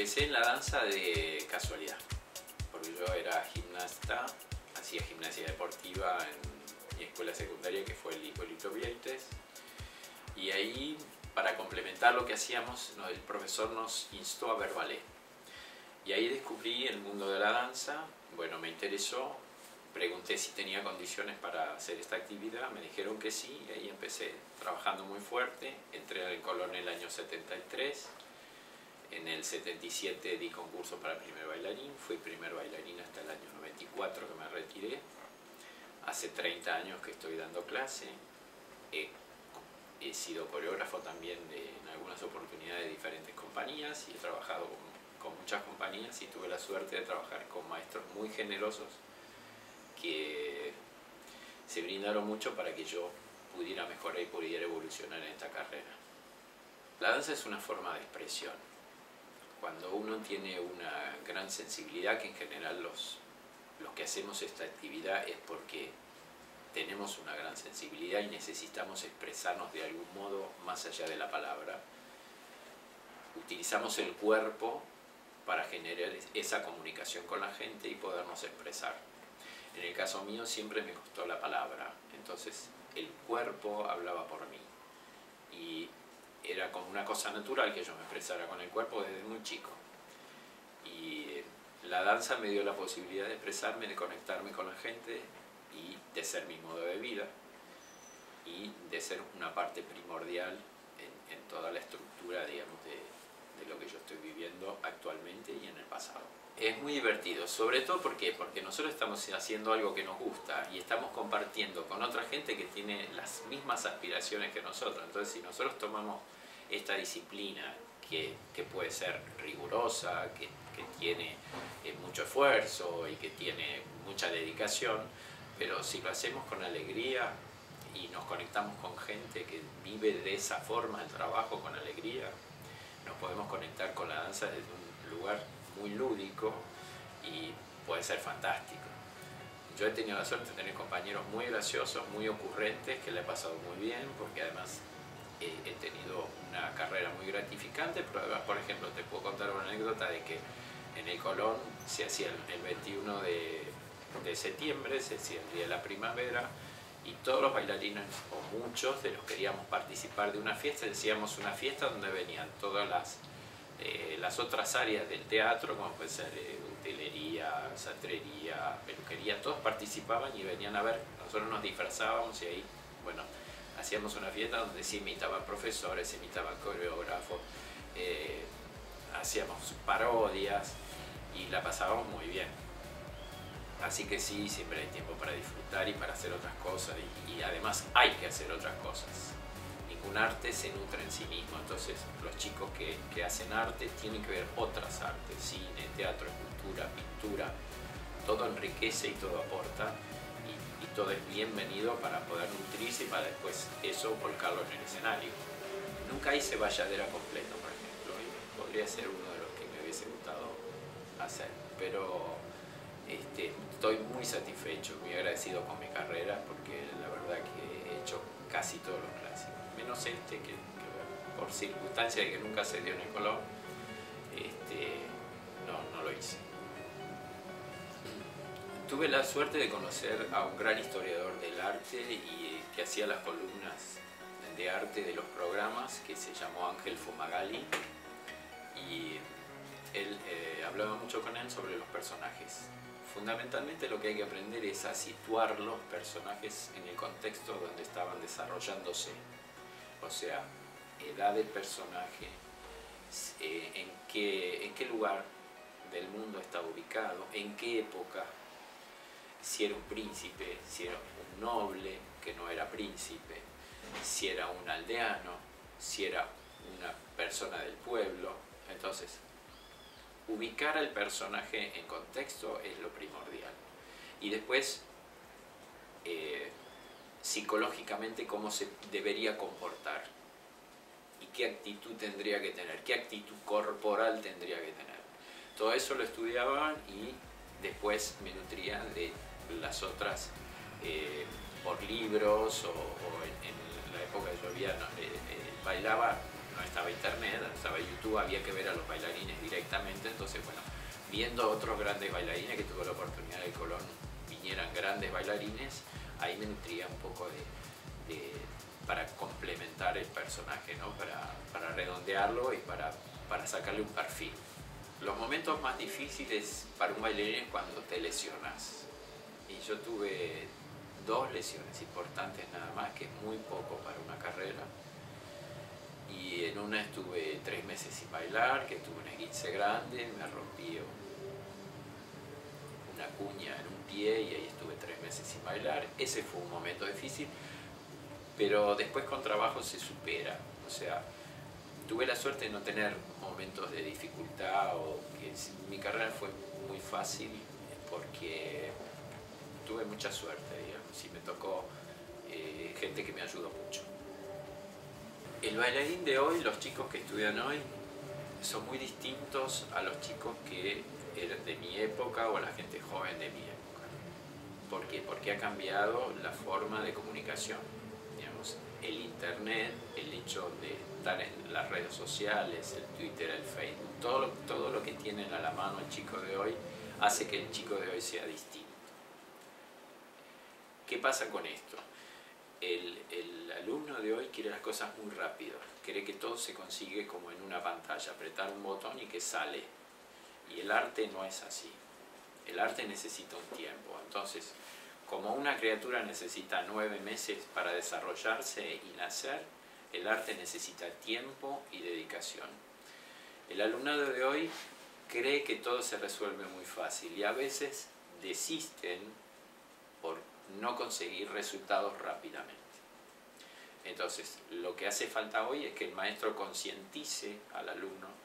empecé en la danza de casualidad, porque yo era gimnasta, hacía gimnasia deportiva en mi escuela secundaria que fue el Hipólito Vieites, y ahí para complementar lo que hacíamos, el profesor nos instó a ver ballet. Y ahí descubrí el mundo de la danza, bueno, me interesó, pregunté si tenía condiciones para hacer esta actividad, me dijeron que sí, y ahí empecé trabajando muy fuerte, entré en Colón en el año 73, en el 77 di concurso para primer bailarín, fui primer bailarín hasta el año 94 que me retiré, hace 30 años que estoy dando clase, he, sido coreógrafo también en algunas oportunidades de diferentes compañías y he trabajado con muchas compañías y tuve la suerte de trabajar con maestros muy generosos que se brindaron mucho para que yo pudiera mejorar y pudiera evolucionar en esta carrera. La danza es una forma de expresión. Cuando uno tiene una gran sensibilidad, que en general los, los que hacemos esta actividad es porque tenemos una gran sensibilidad y necesitamos expresarnos de algún modo más allá de la palabra, utilizamos el cuerpo para generar esa comunicación con la gente y podernos expresar. En el caso mío siempre me gustó la palabra, entonces el cuerpo hablaba por mí. Y era como una cosa natural que yo me expresara con el cuerpo desde muy chico. Y la danza me dio la posibilidad de expresarme, de conectarme con la gente y de ser mi modo de vida y de ser una parte primordial en, toda la estructura, digamos, de lo que yo estoy viviendo actualmente y en el pasado es muy divertido, sobre todo porque, porque nosotros estamos haciendo algo que nos gusta y estamos compartiendo con otra gente que tiene las mismas aspiraciones que nosotros. Entonces, si nosotros tomamos esta disciplina que, puede ser rigurosa, que, tiene eh, mucho esfuerzo y que tiene mucha dedicación, pero si lo hacemos con alegría y nos conectamos con gente que vive de esa forma el trabajo con alegría, nos podemos conectar con la danza desde un lugar muy lúdico y puede ser fantástico. Yo he tenido la suerte de tener compañeros muy graciosos, muy ocurrentes, que le he pasado muy bien, porque además he, tenido una carrera muy gratificante, pero además, por ejemplo, te puedo contar una anécdota de que en el Colón se hacía el, 21 de, de septiembre, se hacía el día de la primavera, y todos los bailarines, o muchos de los que queríamos participar de una fiesta, decíamos una fiesta donde venían todas las eh, las otras áreas del teatro, como puede ser eh, hotelería, peluquería, todos participaban y venían a ver. Nosotros nos disfrazábamos y ahí, bueno, hacíamos una fiesta donde se imitaban profesores, se imitaban coreógrafos, eh, hacíamos parodias y la pasábamos muy bien. Así que sí, siempre hay tiempo para disfrutar y para hacer otras cosas y además hay que hacer otras cosas un arte se nutre en sí mismo, entonces los chicos que, hacen arte tienen que ver otras artes, cine, teatro, escultura, pintura, todo enriquece y todo aporta y, todo es bienvenido para poder nutrirse y para después eso volcarlo en el escenario. Nunca hice valladera completo, por ejemplo, y podría ser uno de los que me hubiese gustado hacer, pero este, estoy muy satisfecho, muy agradecido con mi carrera porque la verdad que he hecho casi todos los clásicos menos este, que, por circunstancias de que nunca se dio en el Colón, este, no, no lo hice. Tuve la suerte de conocer a un gran historiador del arte y que hacía las columnas de arte de los programas, que se llamó Ángel Fumagalli, y él eh, hablaba mucho con él sobre los personajes. Fundamentalmente lo que hay que aprender es a situar los personajes en el contexto donde estaban desarrollándose o sea, edad del personaje, eh, en, qué, lugar del mundo estaba ubicado, en qué época, si era un príncipe, si era un noble que no era príncipe, si era un aldeano, si era una persona del pueblo. Entonces, ubicar al personaje en contexto es lo primordial. Y después, eh, psicológicamente cómo se debería comportar y qué actitud tendría que tener, qué actitud corporal tendría que tener. Todo eso lo estudiaban y después me nutría de las otras eh, por libros o, en, la época que yo había, eh, eh, bailaba, no estaba internet, no estaba YouTube, había que ver a los bailarines directamente, entonces bueno, viendo otros grandes bailarines que tuvo la oportunidad de Colón vinieran grandes bailarines, ahí me nutría un poco de, para complementar el personaje, ¿no? para, para redondearlo y para, para sacarle un perfil. Los momentos más difíciles para un bailarín es cuando te lesionas. Y yo tuve dos lesiones importantes nada más, que es muy poco para una carrera. Y en una estuve tres meses sin bailar, que tuve un esguince grande, me rompí una cuña en un pie y ahí estuve tres meses sin bailar. Ese fue un momento difícil, pero después con trabajo se supera. O sea, tuve la suerte de no tener momentos de dificultad o que mi carrera fue muy fácil porque tuve mucha suerte, digamos, y me tocó eh, gente que me ayudó mucho. El bailarín de hoy, los chicos que estudian hoy, son muy distintos a los chicos que de mi época o la gente joven de mi época. ¿Por qué? Porque ha cambiado la forma de comunicación. Digamos, el internet, el hecho de estar en las redes sociales, el Twitter, el Facebook, todo, todo lo que tienen a la mano el chico de hoy hace que el chico de hoy sea distinto. ¿Qué pasa con esto? El, el, alumno de hoy quiere las cosas muy rápido, quiere que todo se consigue como en una pantalla, apretar un botón y que sale. Y el arte no es así. El arte necesita un tiempo. Entonces, como una criatura necesita nueve meses para desarrollarse y nacer, el arte necesita tiempo y dedicación. El alumnado de hoy cree que todo se resuelve muy fácil y a veces desisten por no conseguir resultados rápidamente. Entonces, lo que hace falta hoy es que el maestro concientice al alumno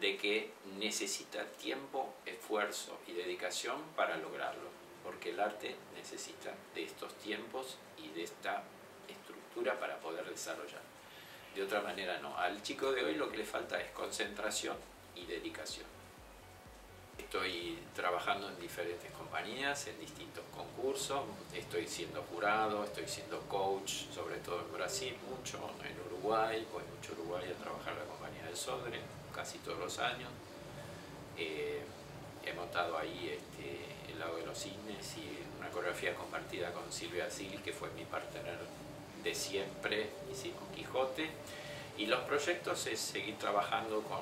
de que necesita tiempo, esfuerzo y dedicación para lograrlo, porque el arte necesita de estos tiempos y de esta estructura para poder desarrollar. De otra manera no. Al chico de hoy lo que le falta es concentración y dedicación. Estoy trabajando en diferentes compañías, en distintos concursos, estoy siendo jurado, estoy siendo coach, sobre todo en Brasil mucho, en Uruguay, voy mucho a Uruguay a trabajar en la compañía del Sodre, casi todos los años. Eh, he montado ahí este, el lago de los cisnes y una coreografía compartida con Silvia Sil, que fue mi partner de siempre, hicimos Quijote. Y los proyectos es seguir trabajando con,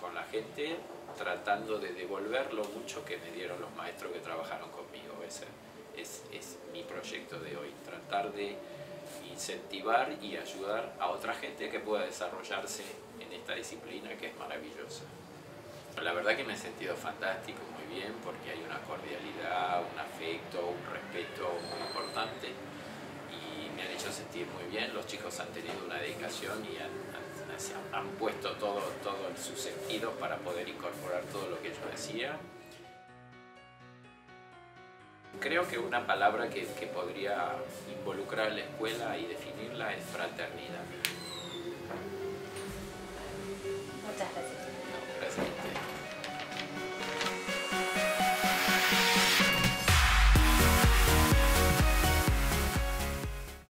con la gente, tratando de devolver lo mucho que me dieron los maestros que trabajaron conmigo. Ese es, es mi proyecto de hoy, tratar de incentivar y ayudar a otra gente que pueda desarrollarse esta disciplina que es maravillosa. La verdad que me he sentido fantástico, muy bien, porque hay una cordialidad, un afecto, un respeto muy importante y me han hecho sentir muy bien. Los chicos han tenido una dedicación y han, han, puesto todo, todo en sus sentidos para poder incorporar todo lo que yo decía. Creo que una palabra que, que podría involucrar la escuela y definirla es fraternidad. 在